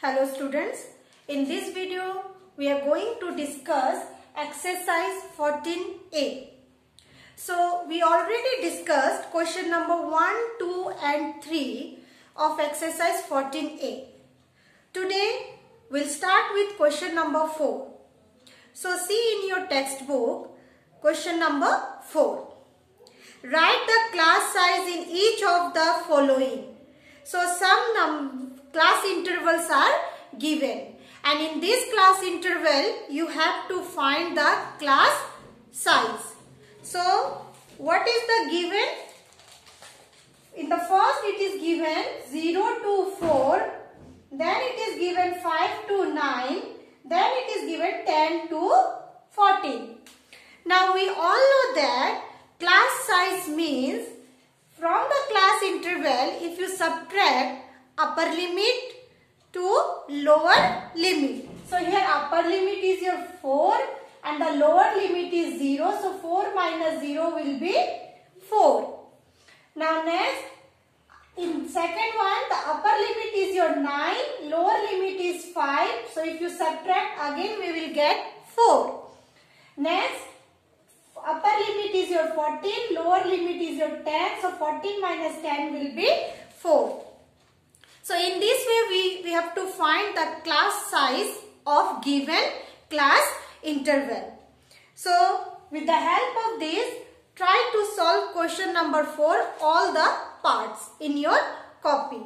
Hello students, in this video we are going to discuss exercise 14a. So we already discussed question number 1, 2 and 3 of exercise 14a. Today we'll start with question number 4. So see in your textbook question number 4. Write the class size in each of the following. So some class intervals are given and in this class interval you have to find the class size. So what is the given? In the first it is given 0 to 4, then it is given 5 to 9, then it is given 10 to 14. Now we all know that class size means from the class interval if you subtract upper limit to lower limit. So here upper limit is your 4 and the lower limit is 0. So 4 minus 0 will be 4. Now next in second one the upper limit is your 9 lower limit is 5 so if you subtract again we will get 4 next upper limit is your 14, lower limit is your 10. So 14 minus 10 will be 4. So in this way we, we have to find the class size of given class interval. So with the help of this try to solve question number 4 all the parts in your copy.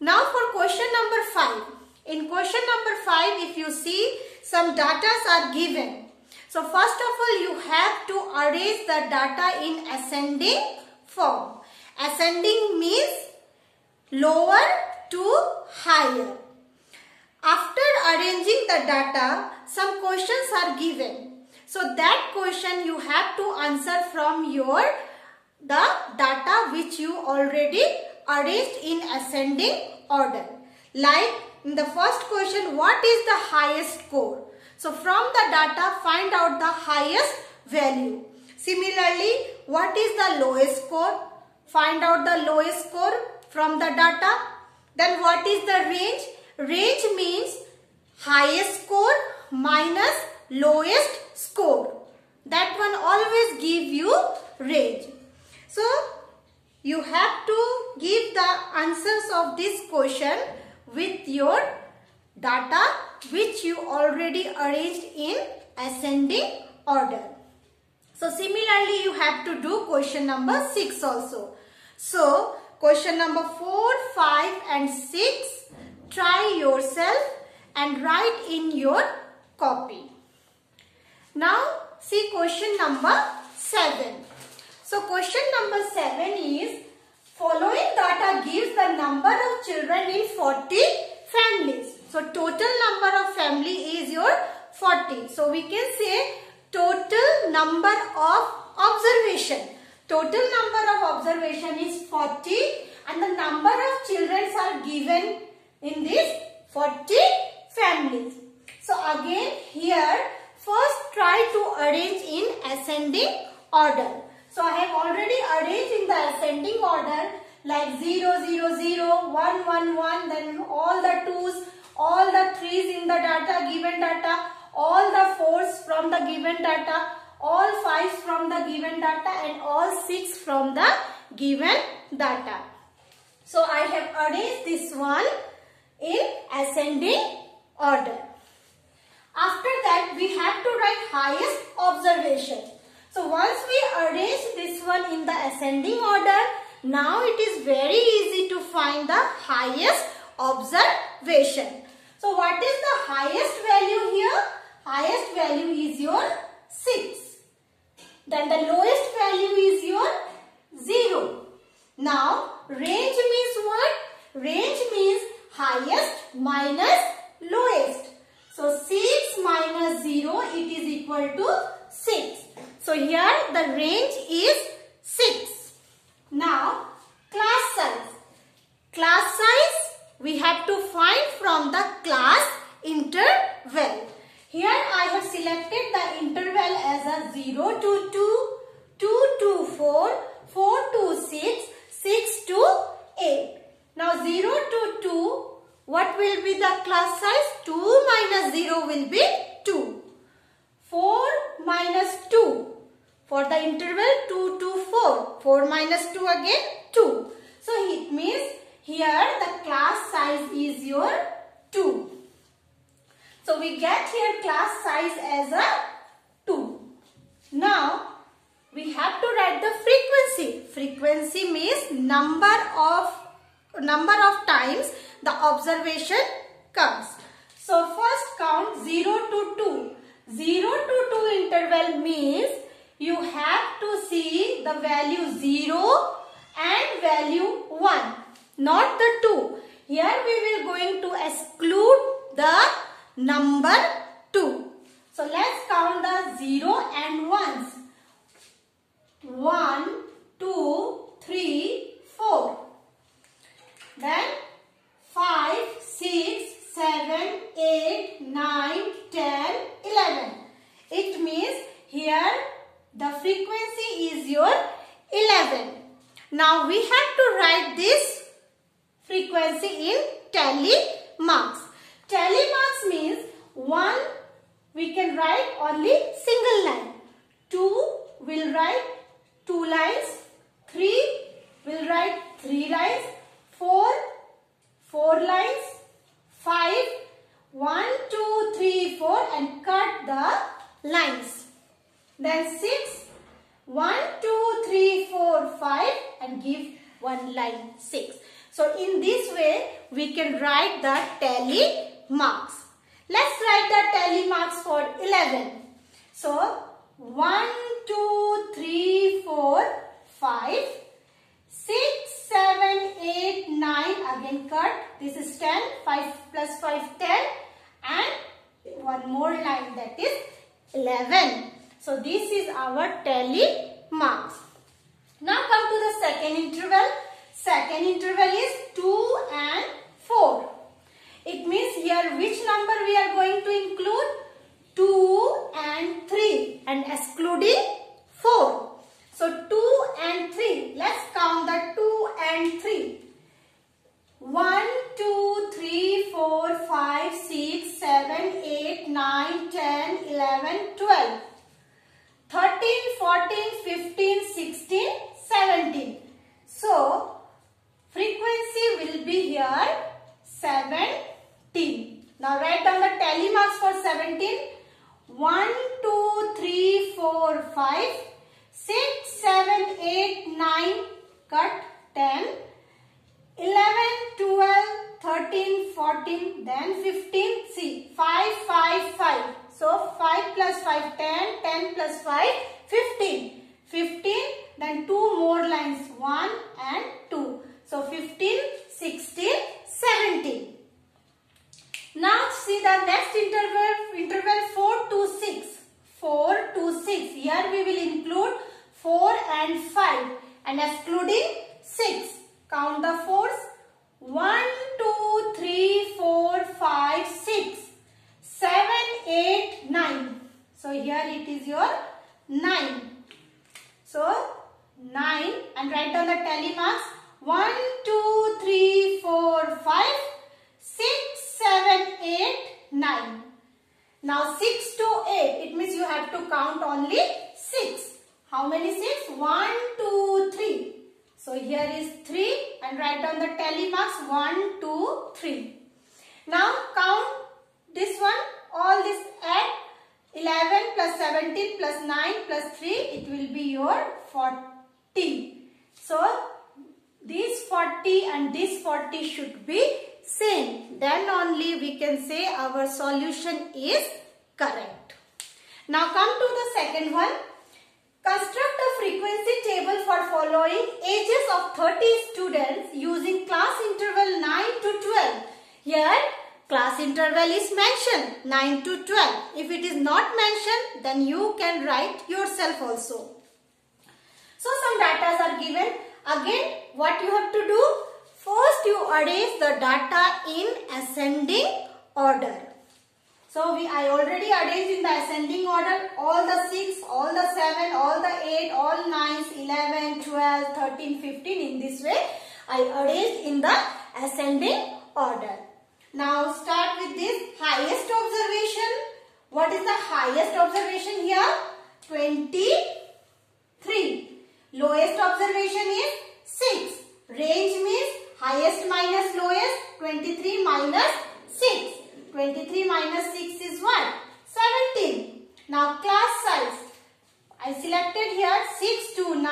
Now for question number 5. In question number 5 if you see some data are given so first of all you have to arrange the data in ascending form. Ascending means lower to higher. After arranging the data, some questions are given. So that question you have to answer from your the data which you already arranged in ascending order. Like in the first question, what is the highest score? So from the data find out the highest value. Similarly, what is the lowest score? Find out the lowest score from the data. Then what is the range? Range means highest score minus lowest score. That one always give you range. So you have to give the answers of this question with your data which you already arranged in ascending order. So similarly you have to do question number 6 also. So question number 4, 5 and 6 try yourself and write in your copy. Now see question number 7. So question number 7 is following data gives the number of children in 40 families. So total number of family is your 40. So we can say total number of observation. Total number of observation is 40 and the number of children are given in this 40 families. So again here first try to arrange in ascending order. So I have already arranged in the ascending order like 0, 0, 0, 1, 1, 1, then all the 2's, all the 3's in the data, given data, all the 4's from the given data, all 5's from the given data and all 6 from the given data. So I have arranged this one in ascending order. After that we have to write highest observation. So once we arrange this one in the ascending order, now it is very easy to find the highest observation. So what is the highest value here? Highest value is your 6. Then the lowest value is your 0. Now range means what? Range means highest minus lowest. So 6 minus 0 it is equal to 6. So here the range is 6. Now, class size. Class size we have to find from the class interval. Here I have selected the interval as a 0 to 2, 2 to 4, 4 to 6, 6 to 8. Now 0 to 2 what will be the class size? 2 minus 0 will be 2. 4 minus 2. For the interval 2 to 4. 4 minus 2 again 2. So it means here the class size is your 2. So we get here class size as a 2. Now we have to write the frequency. Frequency means number of number of times the observation comes. So first count 0 to 2. 0 to 2 interval means you have to see the value 0 and value 1 not the 2. Here we will going to exclude the number 2. So let's count the 0 and 1s. 1, 2, 3, 4. Then 5, 6, 7, 8, 9, 10, 11. It means here the frequency is your 11. Now we have to write this frequency in tally marks. Tally marks means 1 we can write only single line. 2 will write 2 lines. 3 will write 3 lines. 4 4 lines. 5 1 2 3 4 and cut the lines. Then 6 1 2 3 4 5 and give one line 6. So in this way we can write the tally marks. Let's write the tally marks for 11. So 1, 2, 3, 4, 5, 6, 7, 8, 9. Again cut. This is 10. 5 plus 5, 10. And one more line that is 11. So this is our tally marks. Now come to the second interval. Second interval is 2 and 4. It means here which number we are going to include? 2 and 3 and excluding 4. So 2 and 3. Let's count the 2 and 3. 1, 2, 3, 4, 5, 6, 7, 8, 9, 10, 11, 12. 13, 14, 15, 16, 17. So, frequency will be here 17. Now write down the tally marks for 17. 1, 2, 3, 4, 5, 6, 7, 8, 9, cut 10, 11, 12, 13, 14, then 15, see 5, 5, 5. So 5 plus 5, 10, 10 plus 5, 15. 15, then 2 more lines, 1 and 2. So 15, 16, 17. Now see the next interval, interval 4 to 6. 4 to 6. Here we will include 4 and 5 and excluding 6. Count the 4s. 1, 2, 3, 4, 5, 6, 7, 8, 9. So here it is your 9. So 9 and write down the tally marks. 1, 2, 3, 4, 5, 6, 7, 8, 9. Now 6 to 8, it means you have to count only 6. How many 6? 1, 2, 3. So here is 3 and write down the tally marks 1, 2, 3. Now count this one, all this add 11 plus 17 plus 9 plus 3, it will be your 40. So this 40 and this 40 should be same. Then only we can say our solution is correct. Now come to the second one. Construct a frequency table for following ages of 30 students using class interval 9 to 12. Here class interval is mentioned 9 to 12. If it is not mentioned then you can write yourself also. So some data are given. Again what you have to do? First you arrange the data in ascending order. So we I already arranged in the ascending order all the 6, all the 7, all the 8, all 9s, 11, 12, 13, 15 in this way. I arranged in the ascending order. Now start with this highest observation. What is the highest observation here? 23. Lowest observation is 6. Range means highest minus lowest 23 minus 6. 23 minus 6 is what? 17. Now class size. I selected here 6 to 9,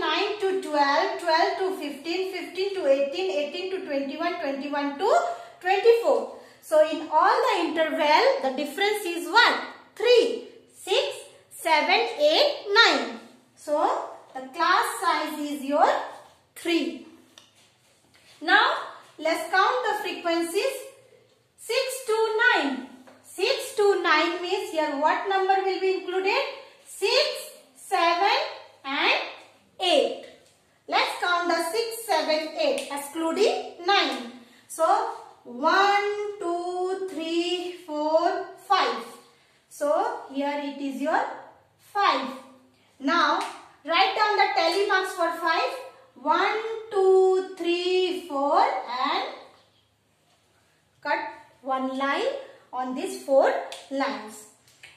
9 to 12, 12 to 15, 15 to 18, 18 to 21, 21 to 24. So in all the interval, the difference is what? 3, 6, 7, 8, 9. So the class size is your 3. Now let's count the frequencies 6 to 9. 6 to 9 means here what number will be included? 6, 7 and 8. Let's count the 6, 7, 8 excluding 9. So 1, 2, 3, 4, 5. So here it is your 5. Now write down the tally marks for 5. 1, 2, 3, 4 and cut one line on these four lines.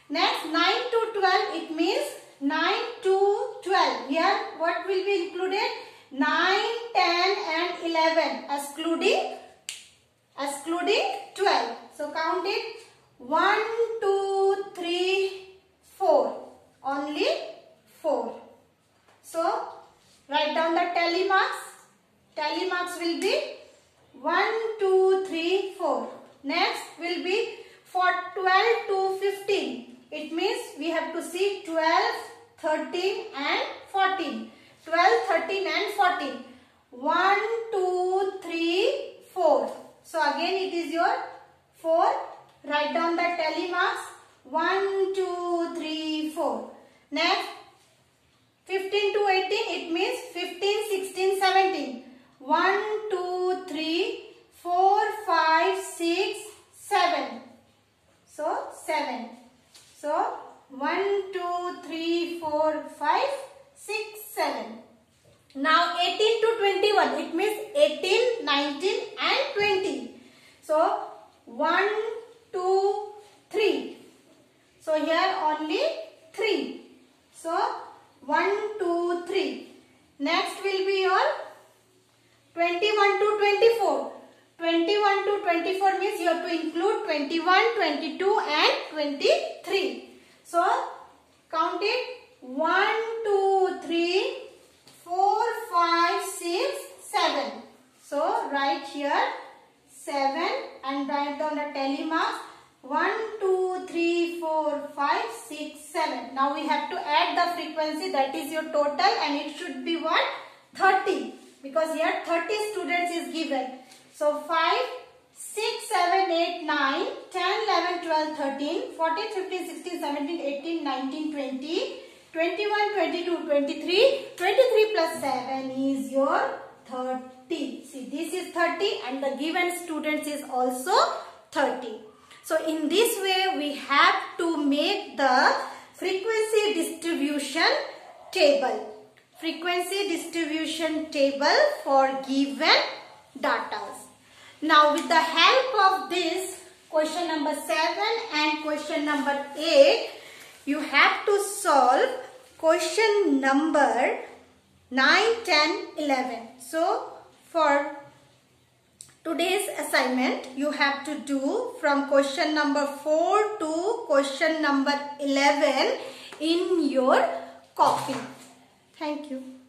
Next 9 to 12 it means 9 to 12. Here what will be included? 9, 10 and 11 excluding excluding 12. So count it 1, 2, 3, 4. Only 4. So write down the tally marks. Tally marks will be 1, 2, 3, 4. Next will be for 12 to 15. It means we have to see 12, 13 and 14. 12, 13 and 14. 1, 2, 3, 4. So again it is your 4. Write down the tally marks. 1, 2, 3, 4. Next 15 to 18 it means 15, 16, 17. 1, 2, 3, 4, 5, 6, 7. So 7. So 1, 2, 3, 4, 5, 6, 7. Now 18 to 21 it means 18, 19 and 20. So 1, 2, 3. So here only 3. So 1, 2, 3. Next will be your 21 to 24. 21 to 24 means you have to include 21, 22 and 23. So count it 1, 2, 3, 4, 5, 6, 7. So write here 7 and write down the tally marks. 1, 2, 3, 4, 5, 6, 7. Now we have to add the frequency that is your total and it should be what? 30 because here 30 students is given. So 5, 6, 7, 8, 9, 10, 11, 12, 13, 14, 15, 16, 17, 18, 19, 20, 21, 22, 23, 23 plus 7 is your 30. See this is 30 and the given students is also 30. So in this way we have to make the frequency distribution table. Frequency distribution table for given data. Now with the help of this question number 7 and question number 8 you have to solve question number 9, 10, 11. So for today's assignment you have to do from question number 4 to question number 11 in your copy. Thank you.